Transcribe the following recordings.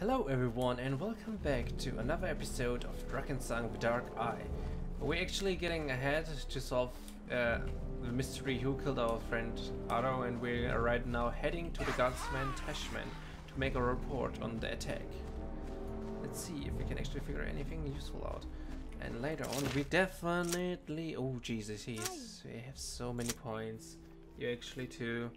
Hello everyone and welcome back to another episode of Drakensang The Dark Eye. We're actually getting ahead to solve uh, the mystery who killed our friend Ardo and we are right now heading to the guardsman Tashman to make a report on the attack. Let's see if we can actually figure anything useful out. And later on we definitely... Oh Jesus, he's, we have so many points. You actually too.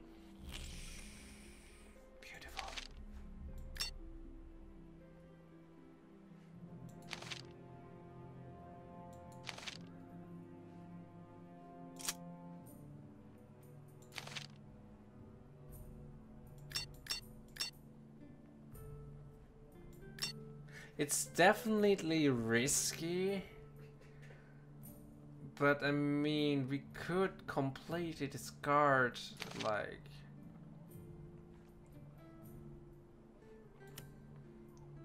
It's definitely risky. But I mean, we could completely discard, like...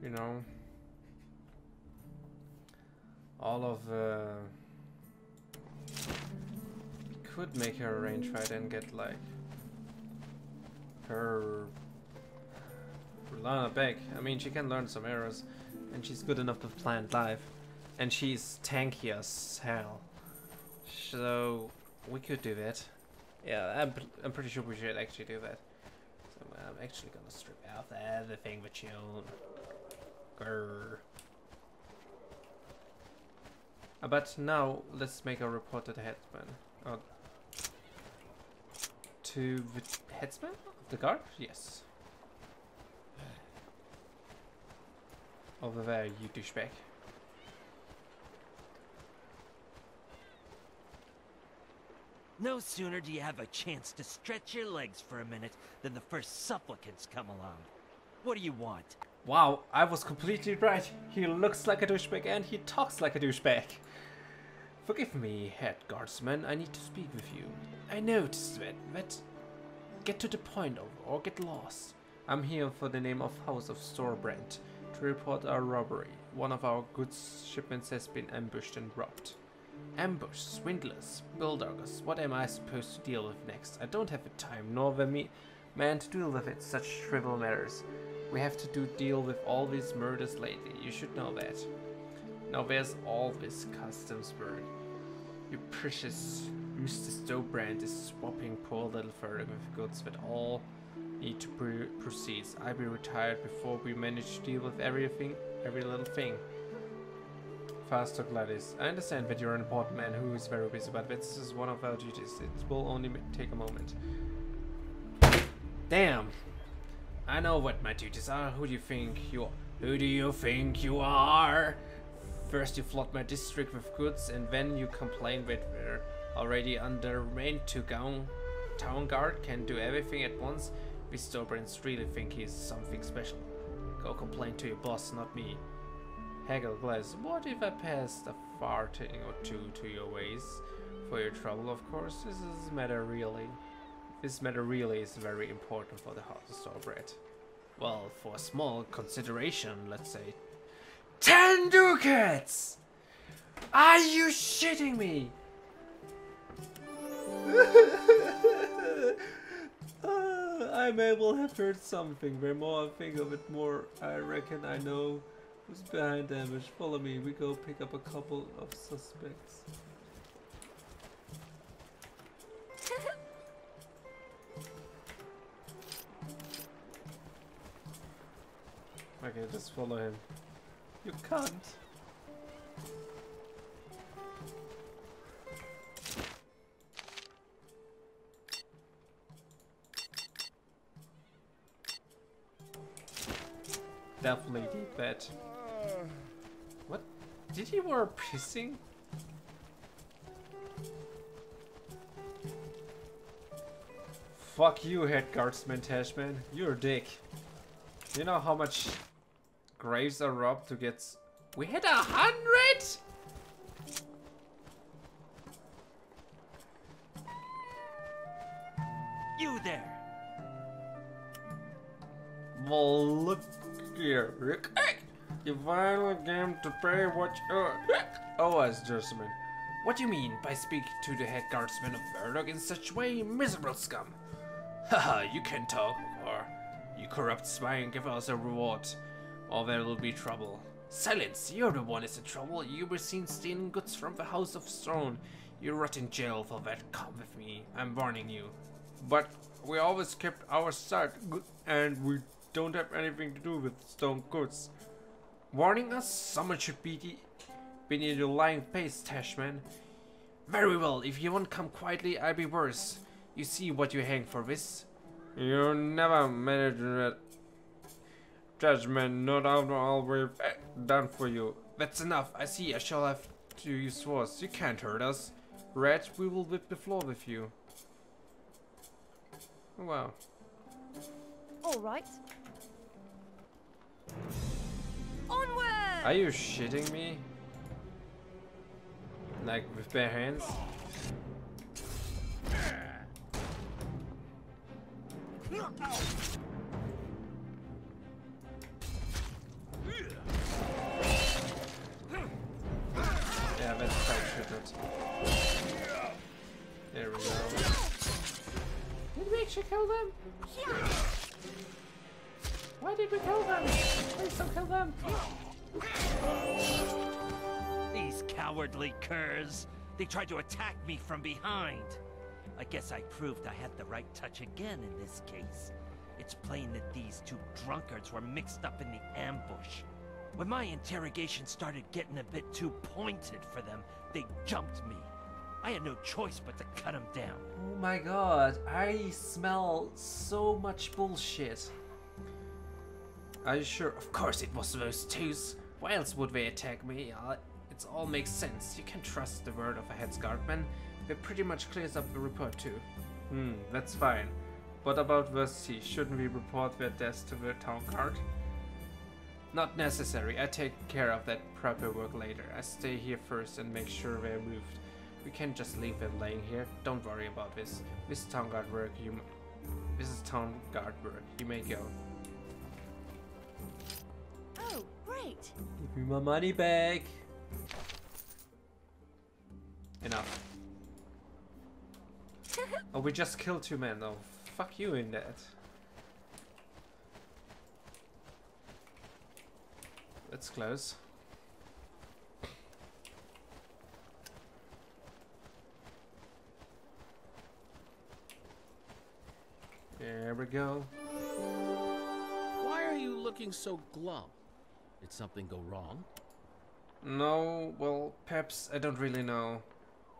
You know... All of uh, We could make her a range fighter and get, like... Her... Lana back. I mean, she can learn some arrows. And she's good enough to plant life. And she's tanky as hell. So, we could do that. Yeah, I'm, I'm pretty sure we should actually do that. So I'm actually gonna strip out everything but you own. Grr. Uh, but now, let's make a report to the headsman. Oh. To the headsman? The guard? Yes. Over there, you douchebag. No sooner do you have a chance to stretch your legs for a minute than the first supplicants come along. What do you want? Wow, I was completely right. He looks like a douchebag and he talks like a douchebag. Forgive me, head guardsman, I need to speak with you. I noticed that, that... Get to the point of, or get lost. I'm here for the name of House of Storrebrandt to report our robbery. One of our goods shipments has been ambushed and robbed. Ambush, swindlers, bulldoggers, what am I supposed to deal with next? I don't have the time nor the me man to deal with it, such trivial matters. We have to do deal with all these murders lately, you should know that. Now there's all this customs work. Your precious Mr. Storrebrandt is swapping poor little Fergus with goods that all need to pr proceed. I'll be retired before we manage to deal with everything, every little thing. Faster, Gladys. I understand that you're an important man who is very busy, but this is one of our duties. It will only take a moment. Damn! I know what my duties are. Who do you think you are? Who do you think you are? First you flood my district with goods, and then you complain that we're already undermanned to go. Town guard can do everything at once. We Stobrans really think he's something special. Go complain to your boss, not me. Haggle Glass, what if I passed a farting or two to your ways? For your trouble, of course, this is matter really. This matter really is very important for the House of Storrebrandt. Well, for a small consideration, let's say. Ten ducats! Are you shitting me? I may well have heard something. The more I think of it, more I reckon I know who's behind the ambush. Follow me. We go pick up a couple of suspects. Okay, just follow him. You can't. Definitely did that. What? Did he wear pissing? Fuck you, head guardsman Tashman. You're a dick. You know how much graves are robbed to get... We hit a hundred? To pay what you. Oh, as gentlemen. What do you mean by speaking to the head guardsman of Murdoch in such way, miserable scum? Haha, you can talk, or you corrupt swine, give us a reward. or there will be trouble. Silence! You're the one is in trouble. You were seen stealing goods from the House of Stone. You rot in jail for that. Come with me. I'm warning you. But we always kept our side, and we don't have anything to do with stone goods. Warning us? Someone should be the beneath your lying face, Tashman. Very well, if you won't come quietly, I'll be worse. You see what you hang for this? You never managed that. Judgment, not after all we've done for you. That's enough. I see I shall have to use force. You can't hurt us. Red, we will whip the floor with you. Wow. All right. Onward! Are you shitting me? Like with bare hands? Yeah, that's quite triggered. There we go. Did we actually kill them? Why did we kill them? Please don't kill them. These cowardly curs. They tried to attack me from behind. I guess I proved I had the right touch again in this case. It's plain that these two drunkards were mixed up in the ambush. When my interrogation started getting a bit too pointed for them, they jumped me. I had no choice but to cut them down. Oh my god, I smell so much bullshit. Are you sure? Of course it was those twos. Why else would they attack me? Uh, it all makes sense. You can trust the word of a head guardman. That pretty much clears up the report too. Hmm, that's fine. What about verse C? Shouldn't we report their deaths to the town guard? Not necessary. I take care of that proper work later. I stay here first and make sure they're moved. We can't just leave them laying here. Don't worry about this. This is town guard work. You. m- This is town guard work. You may go. Great. Give me my money back. Enough. oh, we just killed two men. Oh, fuck you in that. That's close. There we go. Why are you looking so glum? Did something go wrong? No, well, perhaps I don't really know.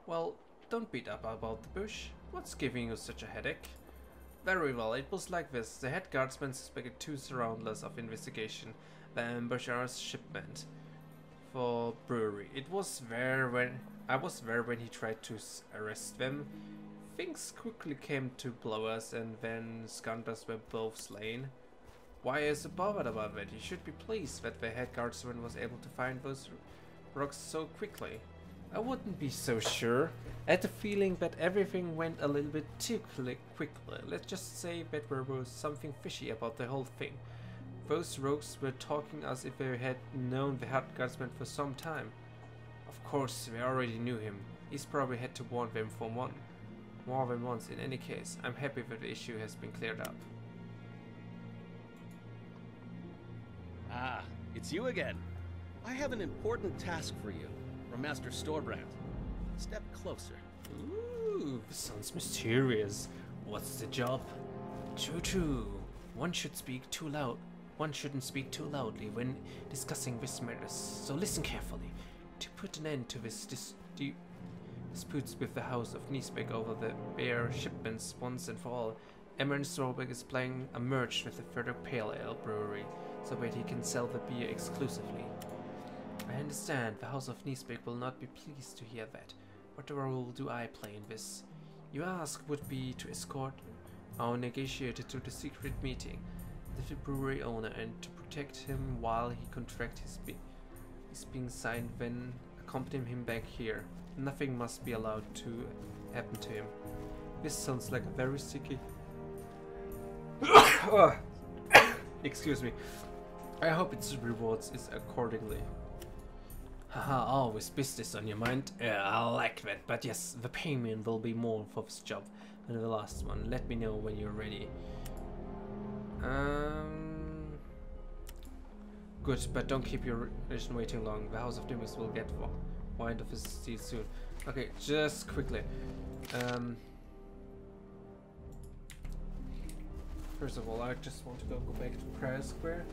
Well, don't beat up about the bush. What's giving you such a headache? Very well, it was like this. The head guardsman suspected two surrounders of investigation, the ambush our shipment for brewery. It was there when I was there when he tried to arrest them. Things quickly came to blows and then Skundas were both slain. Why is he bothered about it? He should be pleased that the head guardsman was able to find those rocks so quickly. I wouldn't be so sure. I had the feeling that everything went a little bit too quickly. Let's just say that there was something fishy about the whole thing. Those rogues were talking as if they had known the head guardsman for some time. Of course, they already knew him. He's probably had to warn them for one. More than once in any case. I'm happy that the issue has been cleared up. Ah, it's you again. I have an important task for you from Master Storrebrandt. Step closer. Ooh, sounds mysterious. What's the job? True, true. One should speak too loud. One shouldn't speak too loudly when discussing this matters. So listen carefully. To put an end to this dis- di- disputes with the House of Niesbeck over the beer shipments once and for all, Emran Storbeck is planning a merge with the Further Pale Ale Brewery, so that he can sell the beer exclusively. I understand the House of Niesbeck will not be pleased to hear that. What role do I play in this? You ask would be to escort our negotiator to the secret meeting the brewery owner and to protect him while he contracts his be- is being signed then accompany him back here. Nothing must be allowed to happen to him. This sounds like a very sticky Oh. Excuse me. I hope its rewards is accordingly. Haha, always business on your mind. Yeah, I like that. But yes, the payment will be more for this job than the last one. Let me know when you're ready. Um, Good, but don't keep your nation waiting long. The House of Nimbus will get wi- wind of his deed soon. Okay, just quickly. Um, first of all, I just want to go, go back to Prayer Square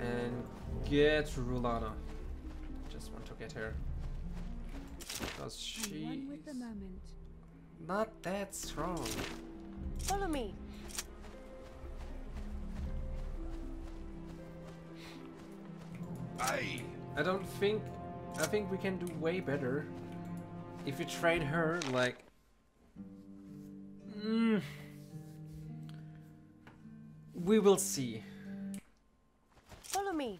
and get Rhulana. Just want to get her. Because And one with she's not that strong. Follow me. Aye! I don't think. I think we can do way better if we train her like. Mm, we will see. Follow me.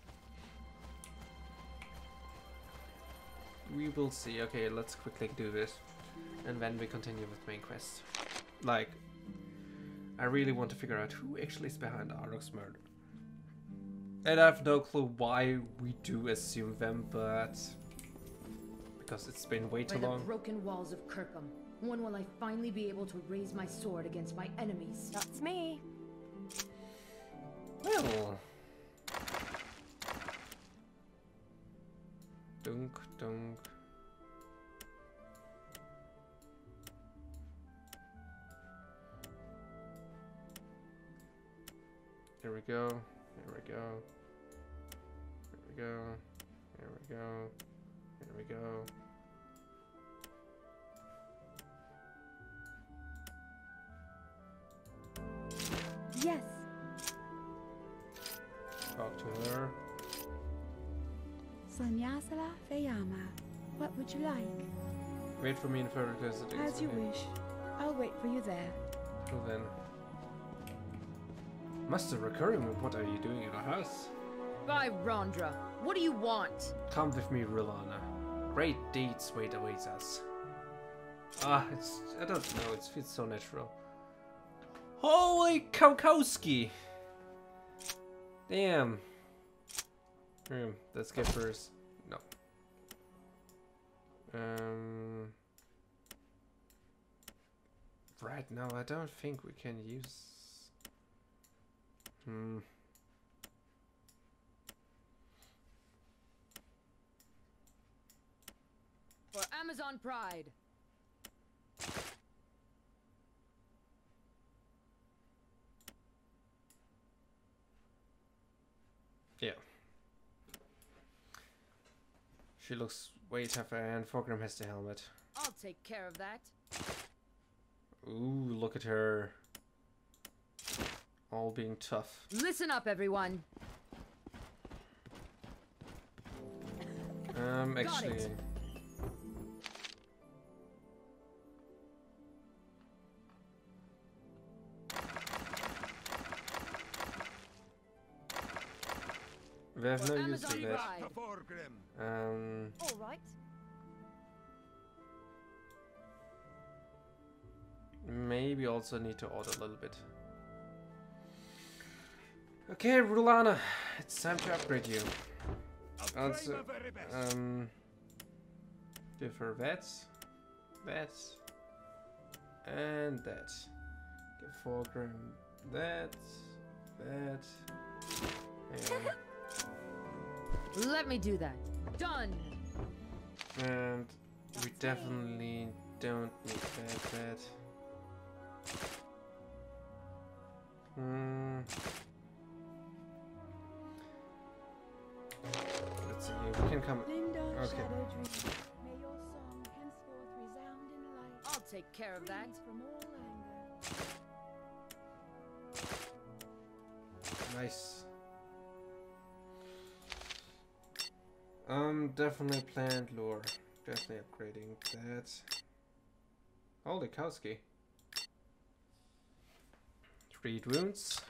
We will see. Okay, let's quickly do this, and then we continue with main quest. Like, I really want to figure out who actually is behind Ardo's murder. And I have no clue why we do assume them, but because it's been way too By too the broken walls of Kirkham, when will I finally be able to raise my sword against my enemies? That's me. Well. Dunk, dunk. Here we go. Here we go. Here we go. Here we go. Here we go. Sanyasala What would you like? Wait for me in further custody. As you wish. I'll wait for you there. Till then. Master Recurring, what are you doing in our house? By Rondra, what do you want? Come with me, Rhulana. Great deeds wait awaits us. Ah, it's I don't know, it feels so natural. Holy Kaukowski! Damn. Hmm, let's get first. Um Right now I don't think we can use Hmm. For Amazon Pride. Yeah. She looks way tougher and Forgrimm has the helmet. I'll take care of that. Ooh, look at her. All being tough. Listen up, everyone. Um, actually. We have For no use for that. Um, All right. maybe also need to order a little bit. Okay, Rhulana, it's time to upgrade you. Also, um, give her that, that, and that. Give Forgrimm that, that, and, Let me do that. Done. and we definitely don't need that, that. Hmm. Let's see, we can come. Linda Okay. May your song henceforth resound in light. I'll take care of that. Freed from all anger. Nice. Um, definitely plant lore. Definitely upgrading that. Holy Kowski. Three wounds.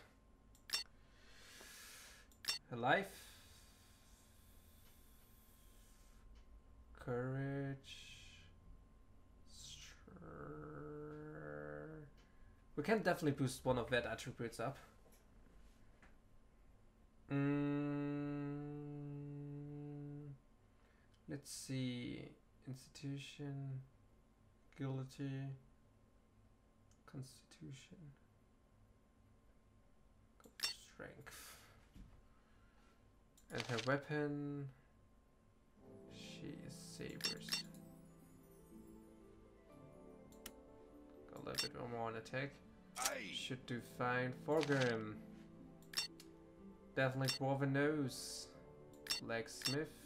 Alive. Courage. Str- We can definitely boost one of that attributes up. Mm, let's see. Institution, agility, constitution, strength. And her weapon. She is sabers. Got a little bit more on attack. Should do fine. for Forgrimm. Definitely Dwarven Nose. Blacksmith.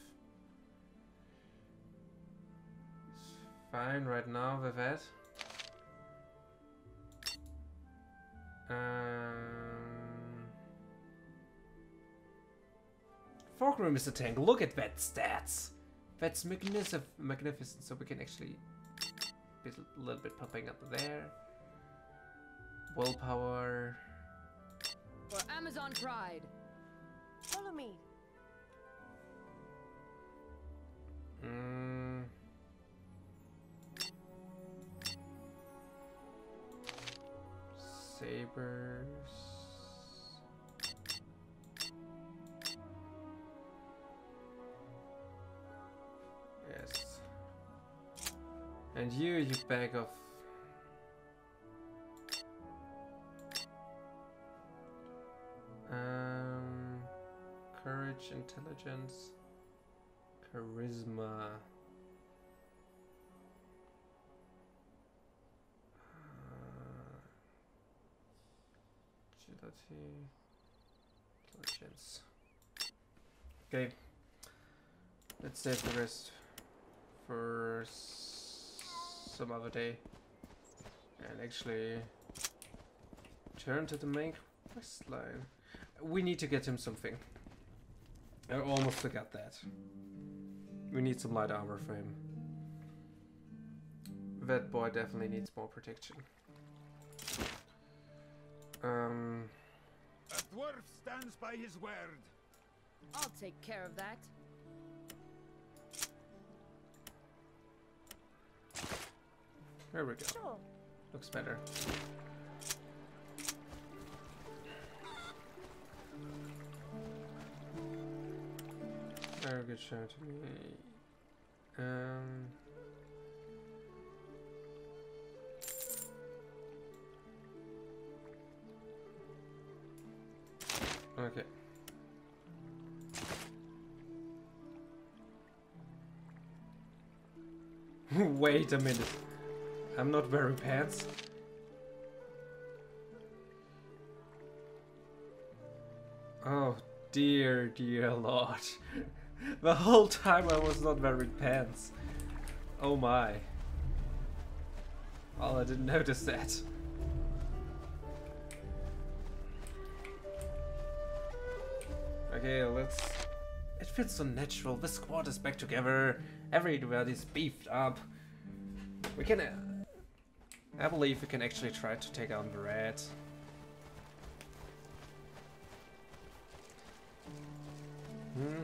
Fine right now with that. Um, Forgrimm is a tank. Look at that stats. That's magnific magnificent. So we can actually be a little bit popping up there. Willpower. For Amazon Pride. Follow me. Yes. And you, you bag of. Um, courage, intelligence, charisma. Agility, intelligence. Okay. Let's save the rest for some other day. And actually turn to the main quest line. We need to get him something. I almost forgot that. We need some light armor for him. That boy definitely needs more protection. Um, dwarf stands by his word. I'll take care of that. there we go. Sure. Looks better. Very good show to me. Um. Okay. Wait a minute. I'm not wearing pants. Oh dear, dear lord. the whole time I was not wearing pants. Oh my. Well, I didn't notice that. Okay, let's... It feels so natural. The squad is back together. Everybody's beefed up. We can... I believe we can actually try to take on the red.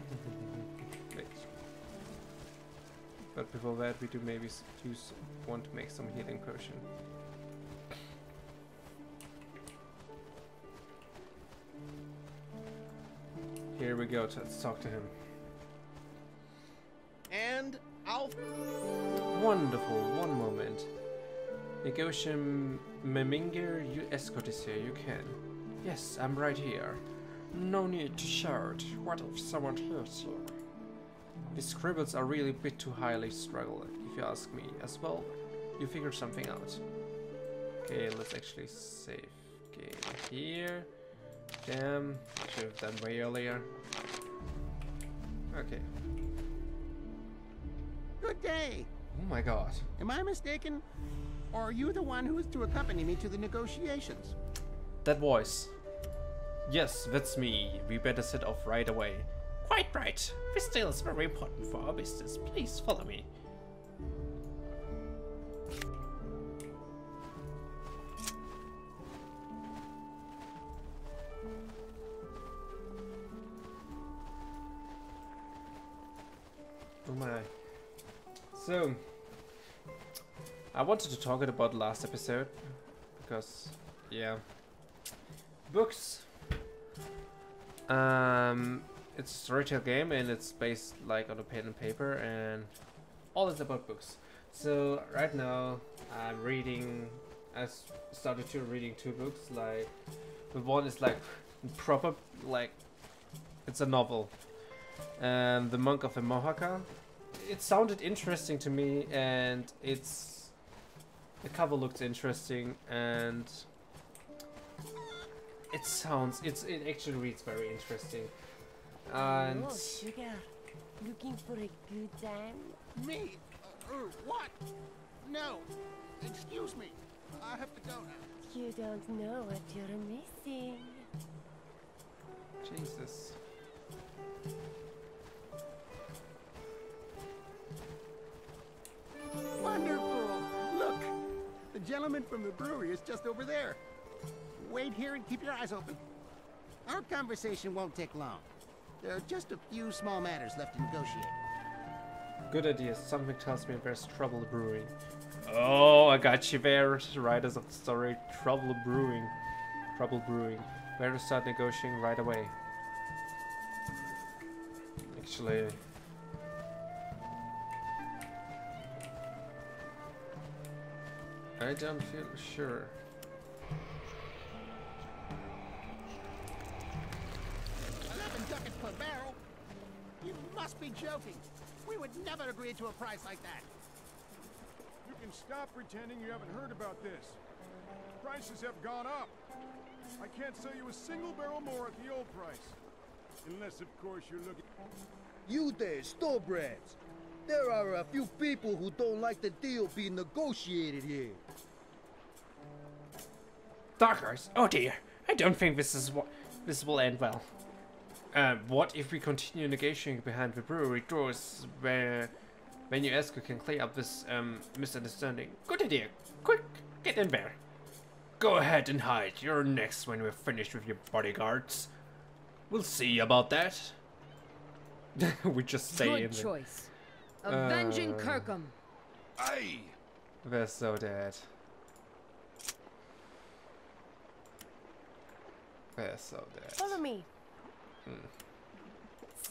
But before that, we do maybe want to make some healing potion. Here we go. Let's talk to him. And I'll Wonderful. One moment. Negotiation Meminger, you escort is here. You can. Yes, I'm right here. No need to shout. What if someone hears you? The scribbles are really a bit too highly struggle, if you ask me. As well, you figure something out. Okay, let's actually save game here. Damn, should have done way earlier. Okay. Good day. Oh my god. Am I mistaken? Or are you the one who is to accompany me to the negotiations? That voice. Yes, that's me. We better set off right away. Quite right. This deal is very important for our business. Please follow me. My. So, I wanted to talk about last episode because, yeah, books. Um, it's a retail game and it's based like on a pen and paper and all is about books. So right now I'm reading. I started to reading two books. Like the one is like proper like it's a novel. and the Monk of Mohaka. It sounded interesting to me, and it's the cover looks interesting, and it sounds it's it actually reads very interesting. And Oh, sugar. Looking for a good time? Me? Uh, what? No. Excuse me. I have to go now. You don't know what you're missing. Jesus. Gentleman from the brewery is just over there. Wait here and keep your eyes open. Our conversation won't take long. There are just a few small matters left to negotiate. Good idea. Something tells me there's trouble brewing. Oh, I got you there, writers of the story. Trouble brewing. Trouble brewing. Better start negotiating right away. Actually, I don't feel sure. Eleven ducats per barrel? You must be joking. We would never agree to a price like that. You can stop pretending you haven't heard about this. Prices have gone up. I can't sell you a single barrel more at the old price. Unless, of course, you're looking... You there, store brands. There are a few people who don't like the deal being negotiated here. Darkers, oh dear. I don't think this is what this will end well. Um, what if we continue negotiating behind the brewery doors where when you ask you can clear up this um, misunderstanding? Good idea. Quick, get in there. Go ahead and hide. You're next when we're finished with your bodyguards. We'll see about that. we just stay in Good choice. Avenging Uh, Kirkham. Aye! They're so dead. They're so. Follow me.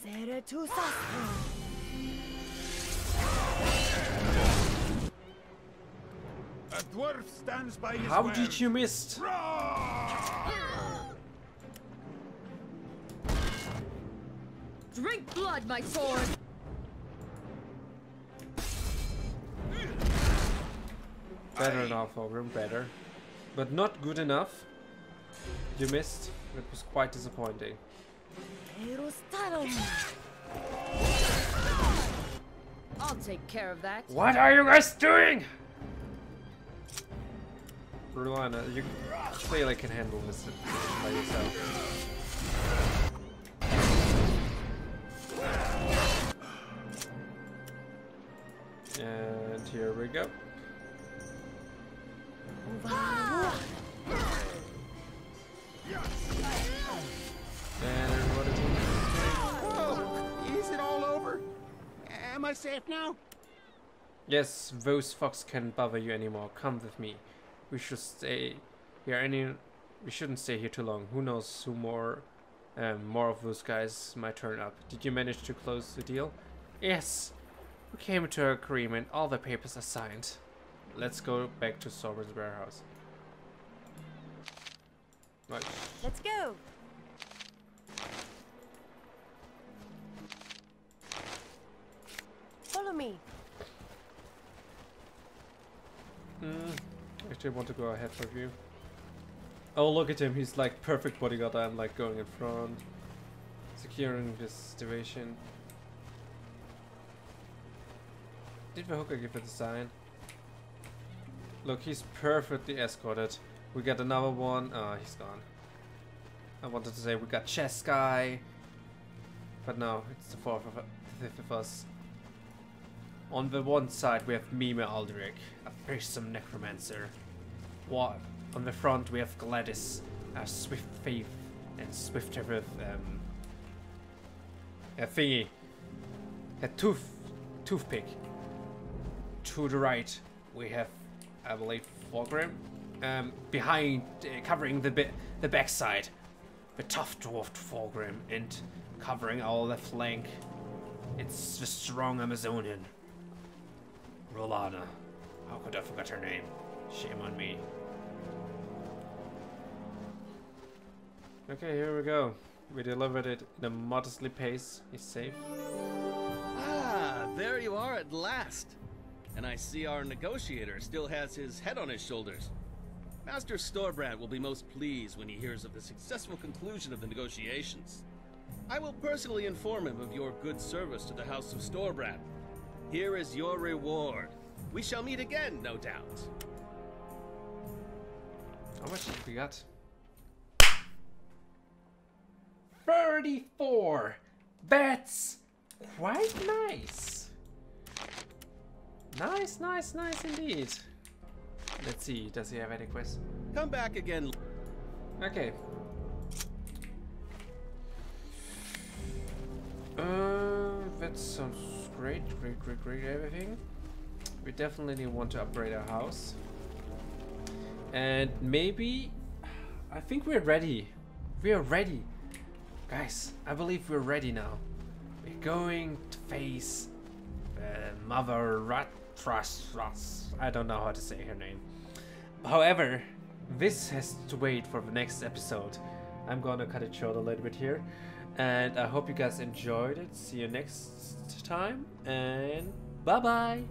Zeratusastra. A dwarf stands by his How word. did you miss? Drink blood, my sword! Better enough, Ogrim, better. But not good enough. You missed. It was quite disappointing. I'll take care of that. What are you guys doing? Rhulana, you clearly can handle this by yourself. And here we go. And everybody Oh, is it all over? Am I safe now? Yes, those fox can't bother you anymore. Come with me. We should stay here any we shouldn't stay here too long. Who knows who more um, more of those guys might turn up. Did you manage to close the deal? Yes. We came to an agreement. All the papers are signed. Let's go back to Sovereign's warehouse. Right. Let's go. Follow me. Mm, actually, I want to go ahead for you. Oh, look at him. He's like perfect bodyguard. I'm like going in front, securing this situation. Did the hooker give it a sign? Look, he's perfectly escorted. We got another one. Oh, he's gone. I wanted to say we got chess guy, but no, it's the fourth of, the fifth of us. On the one side, we have Mima Aldrich, a fearsome necromancer. What? On the front, we have Gladys, a swift thief and swifter with um, a thingy, a tooth, toothpick. To the right, we have, I believe, Fulgrim. Um, behind, uh, covering the bit, the backside, the tough dwarfed Fulgrim, and covering all the flank, it's the strong Amazonian. Rolana. How could I forget her name? Shame on me. Okay, here we go. We delivered it in a modestly pace. He's safe. Ah, there you are at last. And I see our negotiator still has his head on his shoulders. Master Storrebrandt will be most pleased when he hears of the successful conclusion of the negotiations. I will personally inform him of your good service to the House of Storrebrandt. Here is your reward. We shall meet again, no doubt. How much did we got? 34! That's quite nice. Nice, nice, nice indeed. Let's see, does he have any quests? Come back again. Okay. Uh, that sounds great, great, great, great, everything. We definitely want to upgrade our house. And maybe, I think we're ready. We are ready. Guys, I believe we're ready now. We're going to face uh, Mother Ratras. I don't know how to say her name. However, this has to wait for the next episode. I'm gonna cut it short a little bit here. And I hope you guys enjoyed it. See you next time. And bye bye.